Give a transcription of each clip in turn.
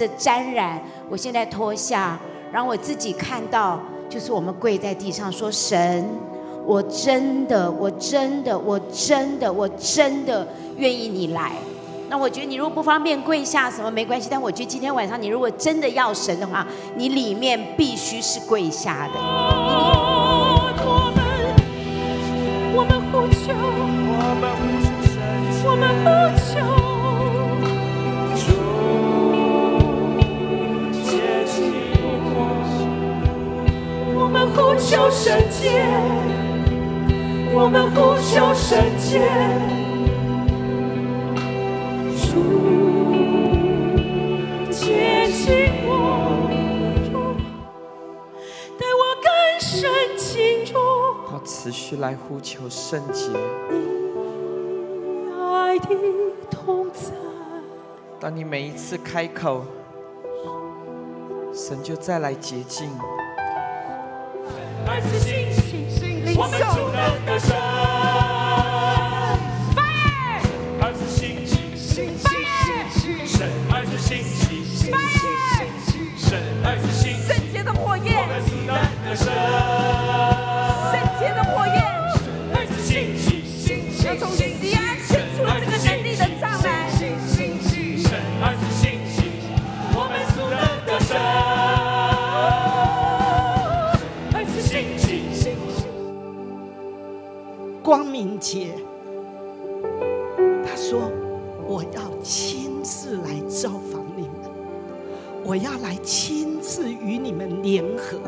的沾染，我现在脱下，让我自己看到，就是我们跪在地上说：“神，我真的，我真的，我真的，我真的愿意你来。”那我觉得你如果不方便跪下什么没关系，但我觉得今天晚上你如果真的要神的话，你里面必须是跪下的。我们，我们呼求，我们呼求神我们呼求圣洁，我们呼求圣洁。主接近我，带我更深进入要持续来呼求圣洁。爱的同在。当你每一次开口，神就再来洁净。来自信心领受的神。节，他说：“我要亲自来造访你们，我要来亲自与你们联合，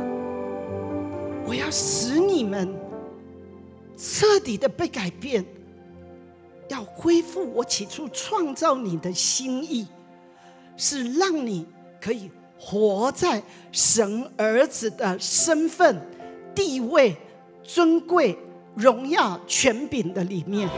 我要使你们彻底的被改变，要恢复我起初创造你的心意，是让你可以活在神儿子的身份、地位、尊贵、荣耀、权柄的里面。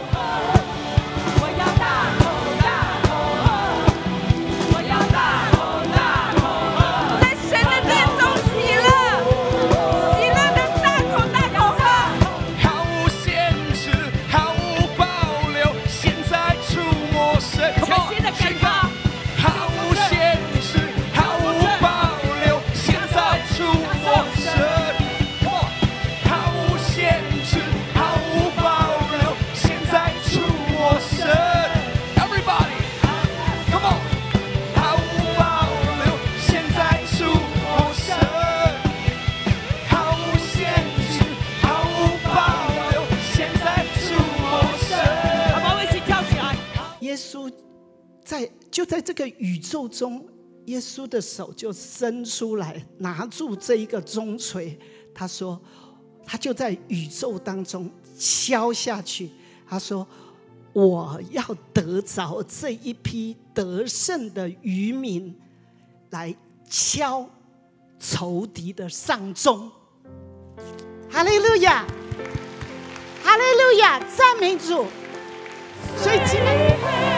就在这个宇宙中，耶稣的手就伸出来，拿住这一个钟锤。他说，他就在宇宙当中敲下去。他说：“我要得着这一批得胜的渔民，来敲仇敌的丧钟。”哈利路亚，哈利路亚，赞美主。所以今天。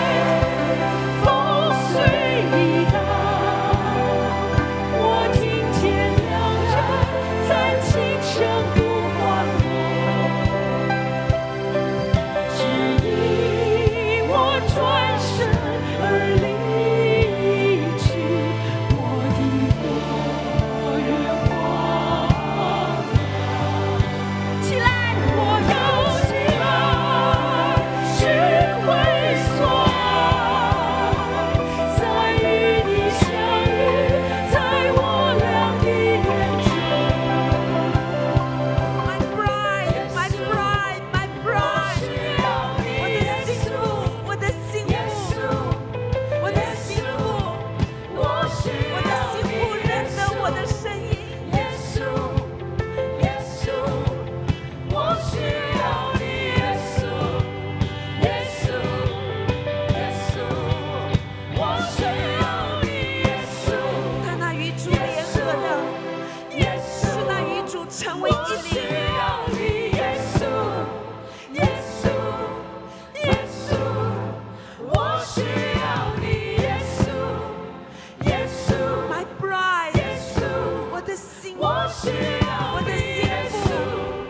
需我的耶稣，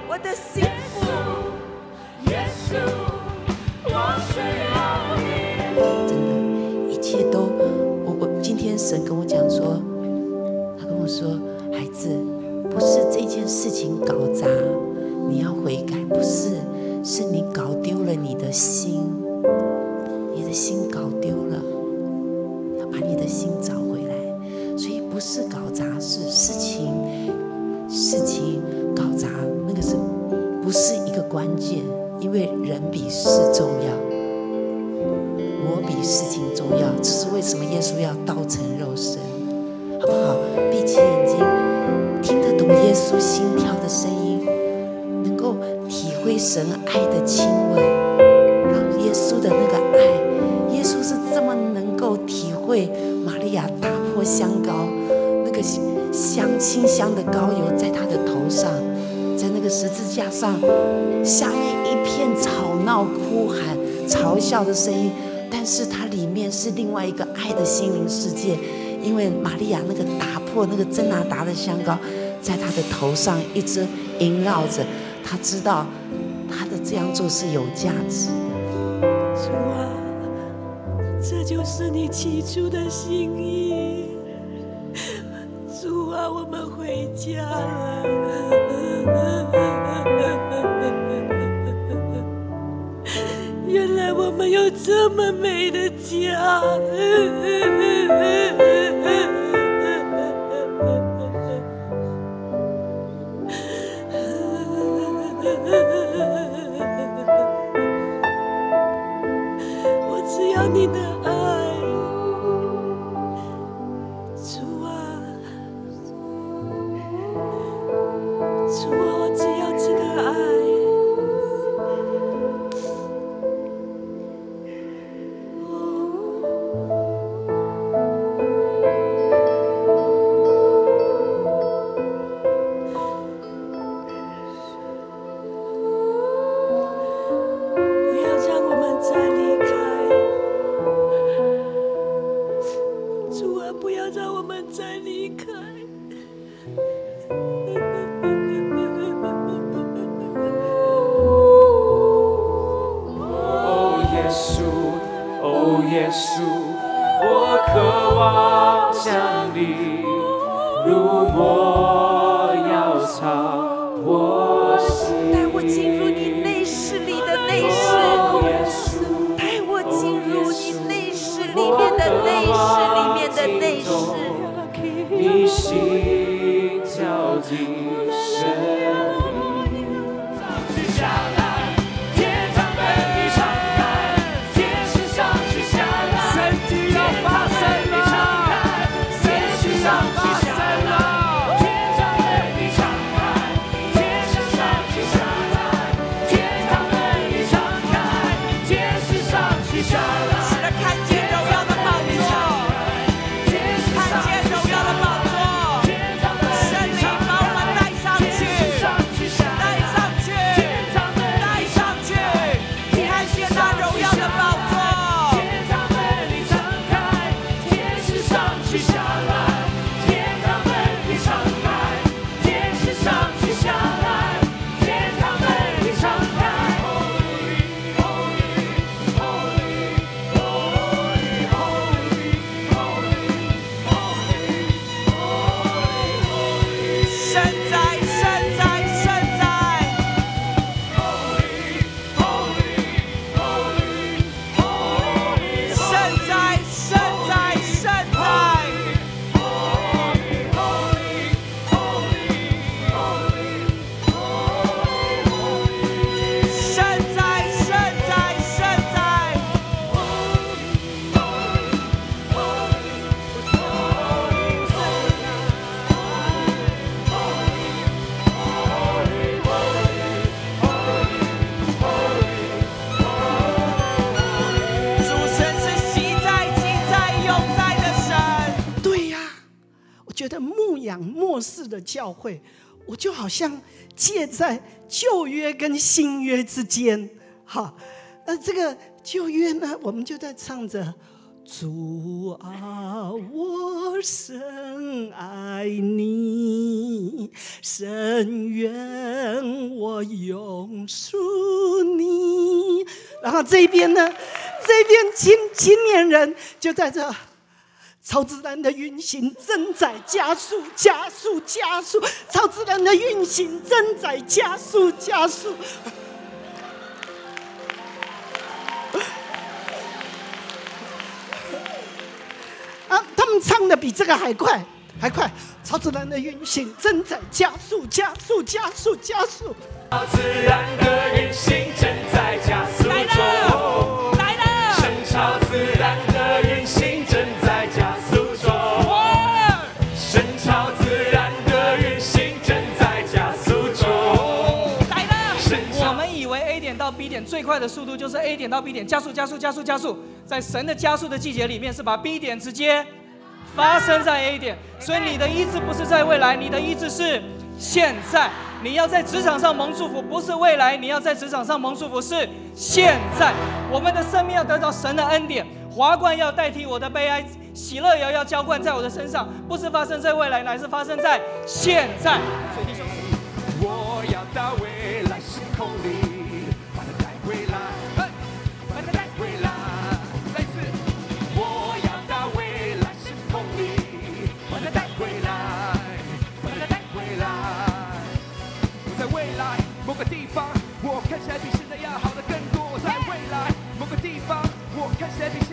我的耶稣，耶稣，我需要你。真的，一切都，我我今天神跟我讲说，他跟我说，孩子，不是这件事情搞砸，你要悔改，不是，是你搞丢了你的心，你的心搞丢了，要把你的心找回来，所以不是搞。对人比事重要，我比事情重要。这是为什么耶稣要刀成肉身，好不好？闭起眼睛，听得懂耶稣心跳的声音，能够体会神爱的亲吻，让耶稣的那个爱，耶稣是这么能够体会。玛利亚打破香膏，那个香清香的膏油在他的头上。在那个十字架上，下面一片吵闹、哭喊、嘲笑的声音，但是它里面是另外一个爱的心灵世界，因为玛利亚那个打破那个真拿达的香膏，在他的头上一直萦绕着，他知道他的这样做是有价值的。主啊，这就是你起初的心意。主啊，我们回家了。这么美的家。稣，我渴望将你如墨药草我心。带我进入你内室里的内室，带我进入你内室里面的内室里面的内室。你心世的教会，我就好像介在旧约跟新约之间，哈，呃，这个旧约呢，我们就在唱着。主啊，我深爱你，深愿我永属你。然后这边呢，这边青青年人就在这。超自然的运行正在加速，加速，加速！超自然的运行正在加速，加速！啊，他们唱的比这个还快，还快！超自然的运行正在加速，加速，加速，加速！超自然的运行的速度就是 A 点到 B 点加速加速加速加速，在神的加速的季节里面是把 B 点直接发生在 A 点，所以你的意志不是在未来，你的意志是现在。你要在职场上蒙祝福，不是未来；你要在职场上蒙祝福，是现在。我们的生命要得到神的恩典，华冠要代替我的悲哀，喜乐也要浇灌在我的身上，不是发生在未来，乃是发生在现在。我要到未来时空里我看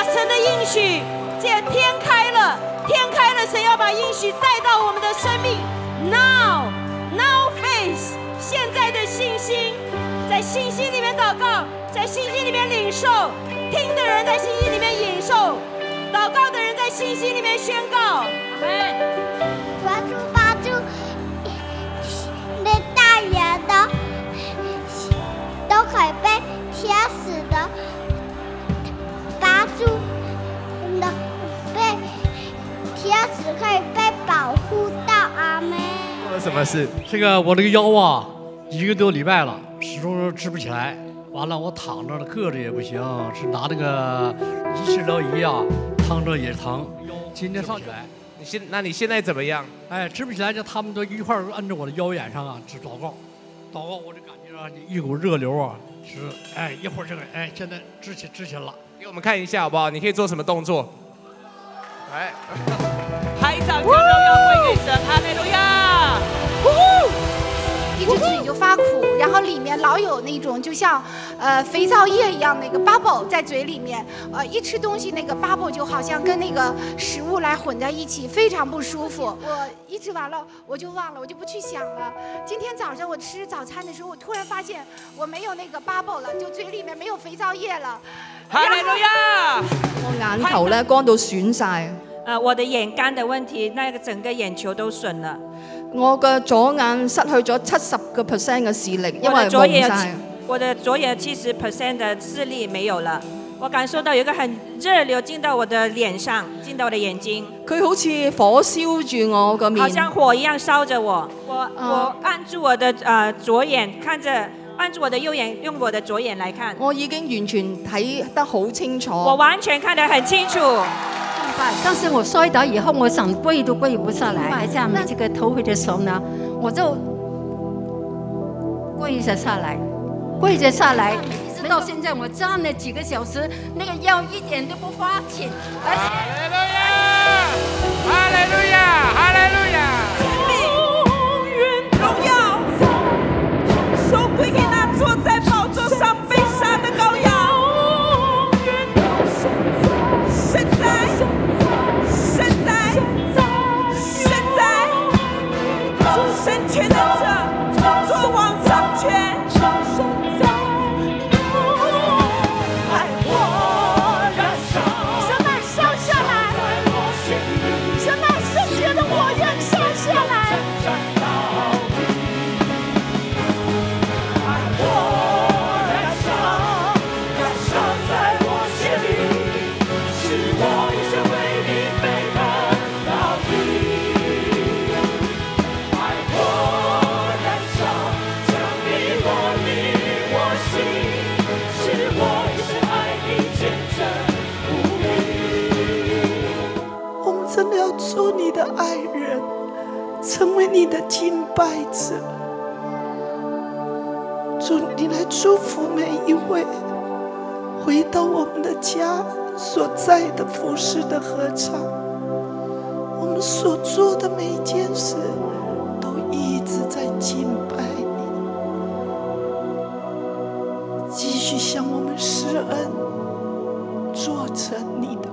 把神的应许，这天开了，天开了，神要把应许带到我们的生命。Now, now faith，现在的信心，在信心里面祷告，在信心里面领受，听的人在信心里面领受，祷告的人在信心里面宣告。阿门。抓住抓住，那大人的都可以被天使的使可以被保护到。阿妹。做了什么事？这个我这个腰啊，一个多礼拜了，始终直不起来。完了，我躺着了，硌着也不行，是拿那个仪治疗仪啊，躺着也疼。今天上起来，你现那你现在怎么样？哎，直不起来，就他们都一块儿摁着我的腰眼上啊，直祷告，祷告，我就感觉啊，一股热流啊，是哎，一会儿这个哎，现在支起支起来了。给我们看一下好不好？你可以做什么动作？来，拍掌将荣耀归给神，哈利路亚！一直嘴就发苦，然后里面老有那种就像呃肥皂液一样那个 bubble 在嘴里面，呃一吃东西那个 bubble 就好像跟那个食物来混在一起，非常不舒服。我一吃完了我就忘了，我就不去想了。今天早上我吃早餐的时候，我突然发现我没有那个 bubble 了，就嘴里面没有肥皂液了。哈利路亞！我眼球咧乾到損晒，呃，我的眼干的問題，那個整個眼球都損了。我嘅左眼失去咗七十個 percent 嘅視力，因我為的左眼。我的左眼七十 percent 的視力沒有了。我感受到有一個很熱流進到我的臉上，進到我的眼睛，佢好似火燒住我個面好，像火一樣燒着我。我我按住我的呃左眼，看着按住我的右眼，用我的左眼來看，我已經完全睇得好清楚。我完全看得很清楚。但是我摔倒以后，我想跪都跪不下来。在下这个头回的时候呢，我就跪着下来，跪着下来，一直到现在我站了几个小时，那个腰一点都不发紧，而且。真的要做你的爱人，成为你的敬拜者。主，你来祝福每一位回到我们的家所在的服饰的合唱，我们所做的每一件事都一直在敬拜你，继续向我们施恩，做成你的